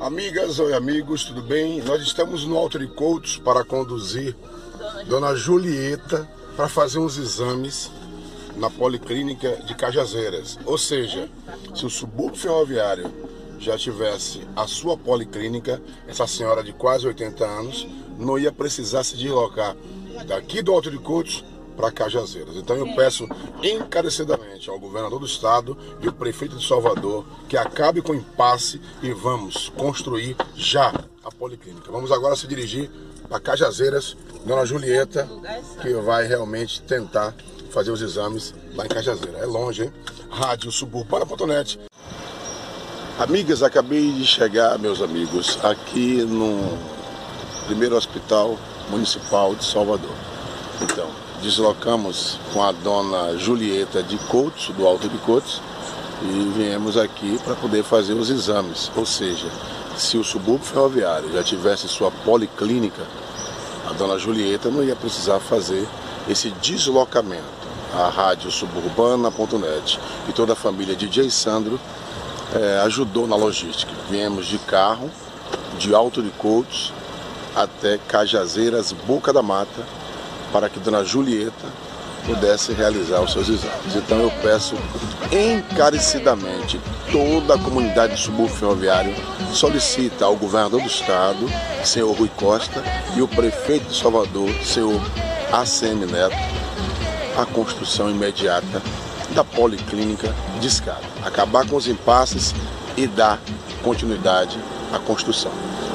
Amigas e amigos, tudo bem? Nós estamos no Alto de Coutos para conduzir Dona Julieta para fazer uns exames na Policlínica de Cajazeiras. Ou seja, se o subúrbio ferroviário já tivesse a sua policlínica, essa senhora de quase 80 anos não ia precisar se deslocar daqui do Alto de Coutos para Cajazeiras. Então eu peço encarecidamente ao governador do estado e o prefeito de Salvador que acabe com o impasse e vamos construir já a policlínica. Vamos agora se dirigir para Cajazeiras, Dona Julieta, que vai realmente tentar fazer os exames lá em Cajazeira. É longe, hein? Rádio Suburbana.net. Amigas, acabei de chegar, meus amigos, aqui no primeiro hospital municipal de Salvador. Então, deslocamos com a dona Julieta de Coutos, do Alto de Coutos, e viemos aqui para poder fazer os exames. Ou seja, se o subúrbio ferroviário já tivesse sua policlínica, a dona Julieta não ia precisar fazer esse deslocamento. A rádio suburbana.net e toda a família DJ Sandro é, ajudou na logística. Viemos de carro, de Alto de Coutos até Cajazeiras, Boca da Mata, para que Dona Julieta pudesse realizar os seus exames. Então eu peço encarecidamente toda a comunidade do subúrbio ferroviário solicita ao governador do estado, senhor Rui Costa, e o prefeito de Salvador, senhor ACM Neto, a construção imediata da Policlínica de Escada. Acabar com os impasses e dar continuidade à construção.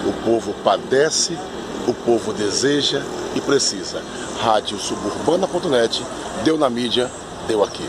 O povo padece, o povo deseja e precisa. Rádio Suburbana.net, deu na mídia, deu aqui.